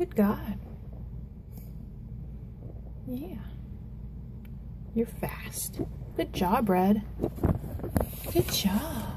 Good God. Yeah. You're fast. Good job, Red. Good job.